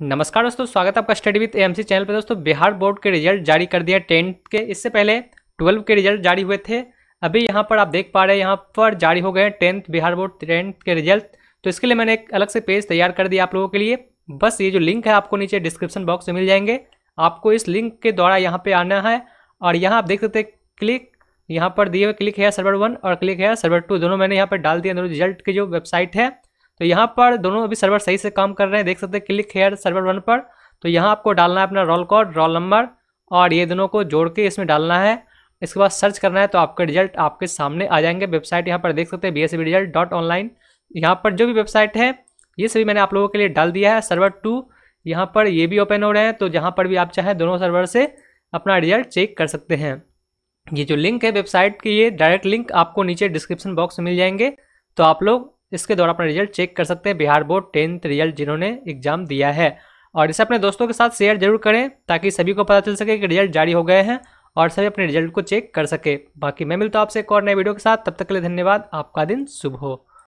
नमस्कार दोस्तों, स्वागत है आपका स्टडी विथ एमसी चैनल पर दोस्तों, बिहार बोर्ड के रिज़ल्ट जारी कर दिया टेंथ के। इससे पहले ट्वेल्व के रिज़ल्ट जारी हुए थे। अभी यहाँ पर आप देख पा रहे हैं, यहाँ पर जारी हो गए हैं टेंथ बिहार बोर्ड टेंथ के रिज़ल्ट तो इसके लिए मैंने एक अलग से पेज तैयार कर दिया आप लोगों के लिए। बस ये जो लिंक है, आपको नीचे डिस्क्रिप्शन बॉक्स में मिल जाएँगे। आपको इस लिंक के द्वारा यहाँ पर आना है और यहाँ आप देख सकते क्लिक यहाँ पर दिए हुए क्लिक है सर्वर वन और क्लिक है सर्वर टू दोनों मैंने यहाँ पर डाल दिया दोनों रिज़ल्ट की जो वेबसाइट है तो यहाँ पर दोनों अभी सर्वर सही से काम कर रहे हैं। देख सकते हैं क्लिक हेयर सर्वर वन पर। तो यहाँ आपको डालना है अपना रोल कोड रोल नंबर और ये दोनों को जोड़ के इसमें डालना है। इसके बाद सर्च करना है तो आपके रिज़ल्ट आपके सामने आ जाएँगे। वेबसाइट यहाँ पर देख सकते हैं B S result dot online यहाँ पर जो भी वेबसाइट है, ये सभी मैंने आप लोगों के लिए डाल दिया है। सर्वर टू यहाँ पर ये भी ओपन हो रहे हैं। तो जहाँ पर भी आप चाहें दोनों सर्वर से अपना रिज़ल्ट चेक कर सकते हैं। ये जो लिंक है वेबसाइट की, ये डायरेक्ट लिंक आपको नीचे डिस्क्रिप्शन बॉक्स में मिल जाएँगे। तो आप लोग इसके द्वारा अपना रिज़ल्ट चेक कर सकते हैं। बिहार बोर्ड टेंथ रिज़ल्ट जिन्होंने एग्ज़ाम दिया है। और इसे अपने दोस्तों के साथ शेयर ज़रूर करें ताकि सभी को पता चल सके कि रिज़ल्ट जारी हो गए हैं और सभी अपने रिज़ल्ट को चेक कर सके। बाकी मैं मिलता हूँ आपसे एक और नए वीडियो के साथ। तब तक के लिए धन्यवाद। आपका दिन शुभ हो।